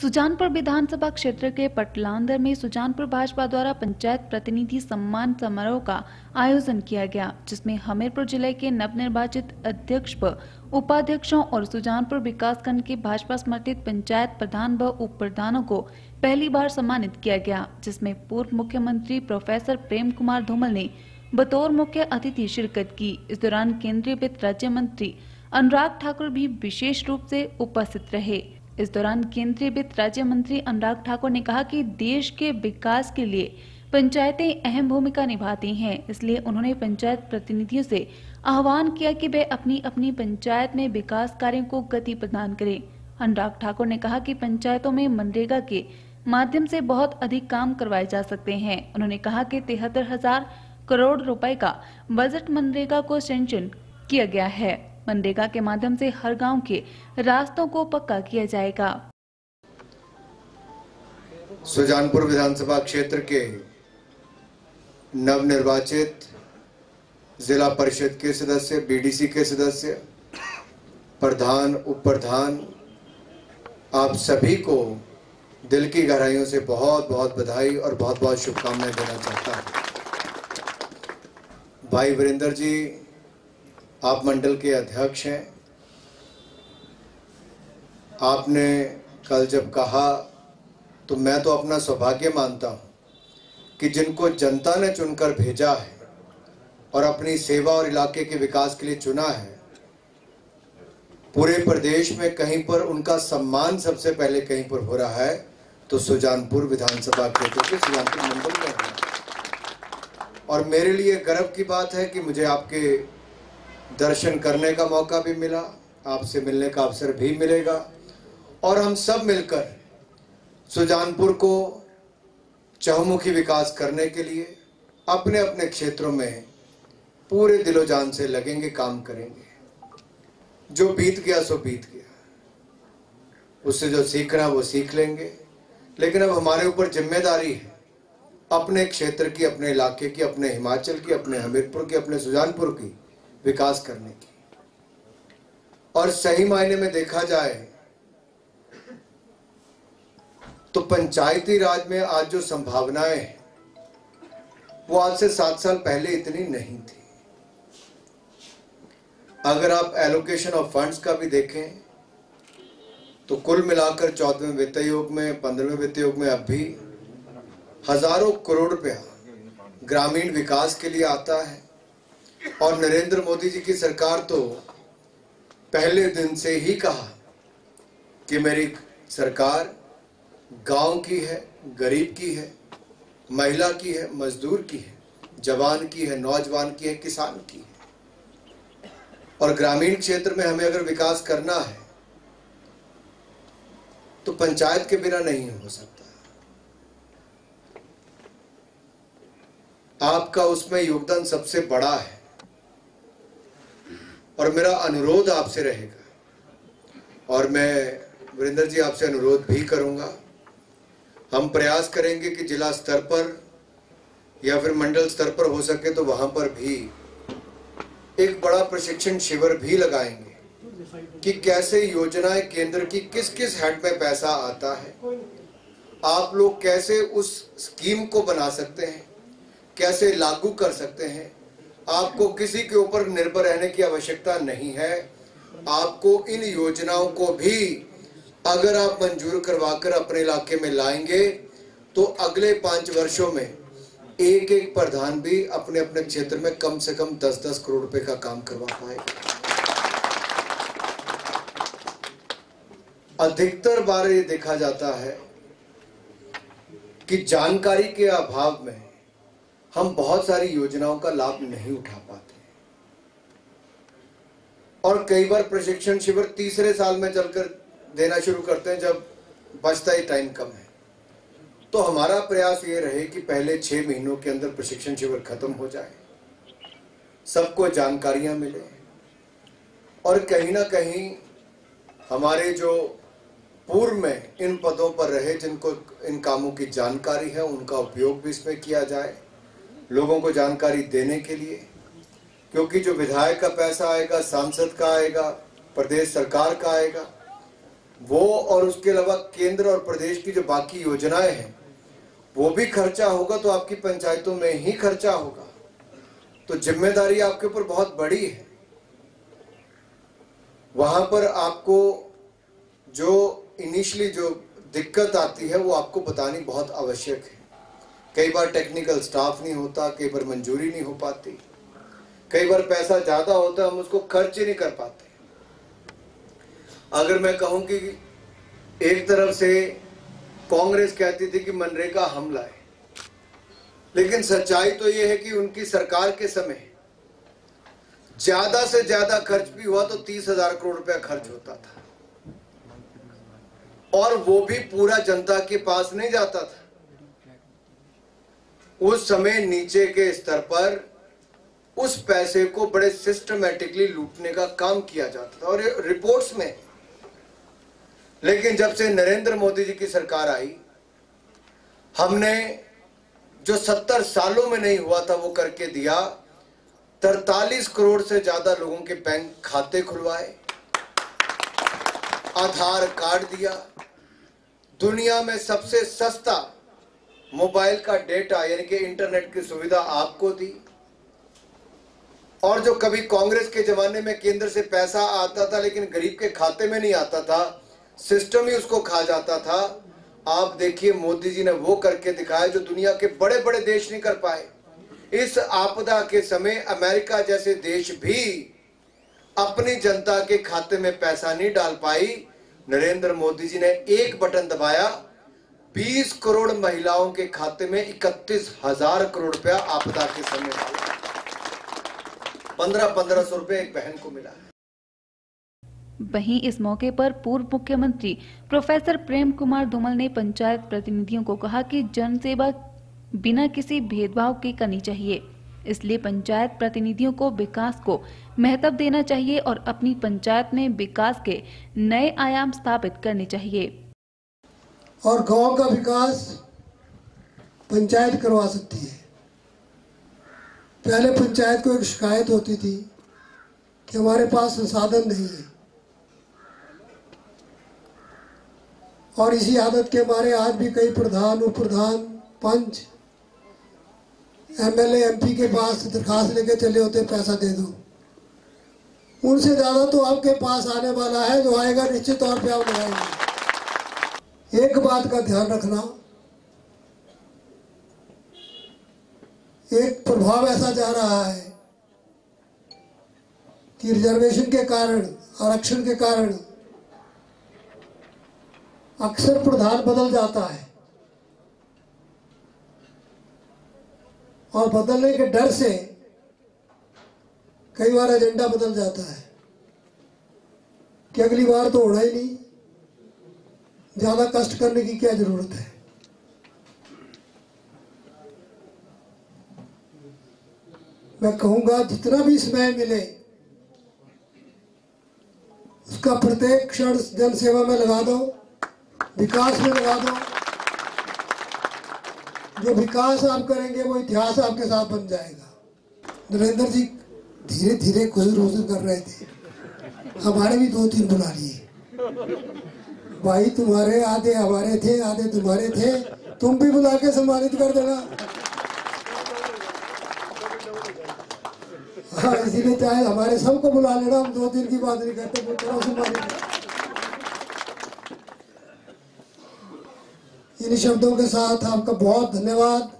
सुजानपुर विधानसभा क्षेत्र के पटलांदर में सुजानपुर भाजपा द्वारा पंचायत प्रतिनिधि सम्मान समारोह का आयोजन किया गया, जिसमें हमीरपुर ज़िले के नवनिर्वाचित अध्यक्ष व उपाध्यक्षों और सुजानपुर विकासखंड के भाजपा समर्थित पंचायत प्रधान व उप प्रधानों को पहली बार सम्मानित किया गया, जिसमें पूर्व मुख्यमंत्री प्रोफेसर प्रेम कुमार धूमल ने बतौर मुख्य अतिथि शिरकत की। इस दौरान केंद्रीय वित्त राज्य मंत्री अनुराग ठाकुर भी विशेष रूप से उपस्थित रहे। इस दौरान केंद्रीय वित्त राज्य मंत्री अनुराग ठाकुर ने कहा कि देश के विकास के लिए पंचायतें अहम भूमिका निभाती हैं, इसलिए उन्होंने पंचायत प्रतिनिधियों से आह्वान किया कि वे अपनी अपनी पंचायत में विकास कार्यों को गति प्रदान करें। अनुराग ठाकुर ने कहा कि पंचायतों में मनरेगा के माध्यम से बहुत अधिक काम करवाए जा सकते हैं। उन्होंने कहा कि तिहत्तर हज़ार करोड़ रुपए का बजट मनरेगा को सेंशन किया गया है। मनरेगा के माध्यम से हर गाँव के रास्तों को पक्का किया जाएगा। सुजानपुर विधानसभा क्षेत्र के नवनिर्वाचित जिला परिषद के सदस्य, बीडीसी के सदस्य, प्रधान उप प्रधान आप सभी को दिल की गहराइयों से बहुत बहुत बधाई और बहुत बहुत शुभकामनाएँ देना चाहता हूँ। भाई वीरेंद्र जी आप मंडल के अध्यक्ष हैं। आपने कल जब कहा तो मैं तो अपना सौभाग्य मानता हूँ कि जिनको जनता ने चुनकर भेजा है और अपनी सेवा और इलाके के विकास के लिए चुना है, पूरे प्रदेश में कहीं पर उनका सम्मान सबसे पहले कहीं पर हो रहा है तो सुजानपुर विधानसभा क्षेत्र के सुजानपुर मंडल में और मेरे लिए गर्व की बात है कि मुझे आपके दर्शन करने का मौका भी मिला, आपसे मिलने का अवसर भी मिलेगा। और हम सब मिलकर सुजानपुर को चहुमुखी विकास करने के लिए अपने अपने क्षेत्रों में पूरे दिलो जान से लगेंगे, काम करेंगे। जो बीत गया, सो बीत गया। उससे जो सीखना, वो सीख लेंगे। लेकिन अब हमारे ऊपर ज़िम्मेदारी है अपने क्षेत्र की, अपने इलाके की, अपने हिमाचल की, अपने हमीरपुर की, अपने सुजानपुर की विकास करने की। और सही मायने में देखा जाए तो पंचायती राज में आज जो संभावनाएँ हैं, वो आज से सात साल पहले इतनी नहीं थी। अगर आप एलोकेशन ऑफ़ फंड्स का भी देखें तो कुल मिलाकर चौदहवें वित्त योग में, पंद्रहवें वित्त योग में अब भी हज़ारों करोड़ रुपया ग्रामीण विकास के लिए आता है। और नरेंद्र मोदी जी की सरकार तो पहले दिन से ही कहा कि मेरी सरकार गाँव की है, गरीब की है, महिला की है, मजदूर की है, जवान की है, नौजवान की है, किसान की है। और ग्रामीण क्षेत्र में हमें अगर विकास करना है तो पंचायत के बिना नहीं हो सकता। आपका उसमें योगदान सबसे बड़ा है। और मेरा अनुरोध आपसे रहेगा। और मैं वीरेंद्र जी आपसे अनुरोध भी करूँगा। हम प्रयास करेंगे कि जिला स्तर पर या फिर मंडल स्तर पर हो सके तो वहाँ पर भी एक बड़ा प्रशिक्षण शिविर भी लगाएँगे कि कैसे योजनाएँ केंद्र की किस किस हेड में पैसा आता है, आप लोग कैसे उस स्कीम को बना सकते हैं, कैसे लागू कर सकते हैं आपको किसी के ऊपर निर्भर रहने की आवश्यकता नहीं है। आपको इन योजनाओं को भी अगर आप मंजूर करवाकर अपने इलाके में लाएँगे तो अगले पाँच वर्षों में एक एक प्रधान भी अपने अपने क्षेत्र में कम से कम दस दस करोड़ रुपए का काम करवा पाएगा। अधिकतर बार ये देखा जाता है कि जानकारी के अभाव में हम बहुत सारी योजनाओं का लाभ नहीं उठा पाते। और कई बार प्रशिक्षण शिविर तीसरे साल में चलकर देना शुरू करते हैं जब बचता ही टाइम कम है। तो हमारा प्रयास ये रहे कि पहले छह महीनों के अंदर प्रशिक्षण शिविर खत्म हो जाए, सबको जानकारियाँ मिले और कहीं ना कहीं हमारे जो पूर्व में इन पदों पर रहे, जिनको इन कामों की जानकारी है, उनका उपयोग भी इसमें किया जाए। लोगों को जानकारी देने के लिए, क्योंकि जो विधायक का पैसा आएगा, सांसद का आएगा, प्रदेश सरकार का आएगा, वो और उसके अलावा केंद्र और प्रदेश की जो बाकी योजनाएँ हैं, वो भी खर्चा होगा तो आपकी पंचायतों में ही खर्चा होगा। तो ज़िम्मेदारी आपके ऊपर बहुत बड़ी है। वहाँ पर आपको जो इनिशियली जो दिक्कत आती है, वो आपको बतानी बहुत आवश्यक है। कई बार टेक्निकल स्टाफ नहीं होता, कई बार मंजूरी नहीं हो पाती। कई बार पैसा ज़्यादा होता, हम उसको खर्च ही नहीं कर पाते। अगर मैं कहूँ कि एक तरफ़ से कांग्रेस कहती थी कि मनरेगा हमला है, लेकिन सच्चाई तो यह है कि उनकी सरकार के समय ज़्यादा से ज़्यादा खर्च भी हुआ तो तीस हज़ार करोड़ रुपया खर्च होता था। और वो भी पूरा जनता के पास नहीं जाता था। उस समय नीचे के स्तर पर उस पैसे को बड़े सिस्टमेटिकली लूटने का काम किया जाता था और रिपोर्ट्स में। लेकिन जब से नरेंद्र मोदी जी की सरकार आई, हमने जो सत्तर सालों में नहीं हुआ था वो करके दिया, तरतालीस करोड़ से ज़्यादा लोगों के बैंक खाते खुलवाए, आधार कार्ड दिया, दुनिया में सबसे सस्ता मोबाइल का डेटा यानी कि इंटरनेट की सुविधा आपको दी। और जो कभी कांग्रेस के जमाने में केंद्र से पैसा आता था, लेकिन गरीब के खाते में नहीं आता था, सिस्टम ही उसको खा जाता था। आप देखिए, मोदी जी ने वो करके दिखाया जो दुनिया के बड़े बड़े देश नहीं कर पाए। इस आपदा के समय अमेरिका जैसे देश भी अपनी जनता के खाते में पैसा नहीं डाल पाई। नरेंद्र मोदी जी ने एक बटन दबाया 20 करोड़ महिलाओं के खाते में इकतीस हज़ार करोड़ रुपया आपदा के समय पंद्रह पंद्रह सौ रुपए एक बहन को मिला। है वहीं इस मौके पर पूर्व मुख्यमंत्री प्रोफेसर प्रेम कुमार धूमल ने पंचायत प्रतिनिधियों को कहा कि जन सेवा बिना किसी भेदभाव के करनी चाहिए। इसलिए पंचायत प्रतिनिधियों को विकास को महत्व देना चाहिए और अपनी पंचायत में विकास के नए आयाम स्थापित करने चाहिए। और गाँव का विकास पंचायत करवा सकती है। पहले पंचायत को एक शिकायत होती थी कि हमारे पास संसाधन नहीं है। और इसी आदत के मारे आज भी कई प्रधान उप प्रधान पंच, एमएलए, एमपी के पास दरखास्त लेके चले होते पैसा दे दो। उनसे ज़्यादा तो आपके पास आने वाला है, जो आएगा, निश्चित तौर पे आप लगाएँगे। एक बात का ध्यान रखना। एक प्रभाव ऐसा जा रहा है कि रिजर्वेशन के कारण, आरक्षण के कारण अक्सर प्रधान बदल जाता है। और बदलने के डर से कई बार एजेंडा बदल जाता है कि अगली बार तो होना ही नहीं। ज़्यादा कष्ट करने की क्या ज़रूरत है? मैं कहूँगा, जितना भी समय मिले, उसका प्रत्येक क्षण जन सेवा में लगा दो, विकास में लगा दो। जो विकास आप करेंगे, वो इतिहास आपके साथ बन जाएगा। नरेंद्र जी धीरे धीरे खुजर खुजर कर रहे थे। हमारे भी दो तीन बुला लिए। भाई, तुम्हारे आधे हमारे थे, आधे तुम्हारे थे। तुम भी बुला के सम्मानित कर देना। हाँ इसीलिए चाहे हमारे सबको बुला लेना, हम दो दिन की बात नहीं करते करो सम्मानित इन शब्दों के साथ आपका बहुत धन्यवाद।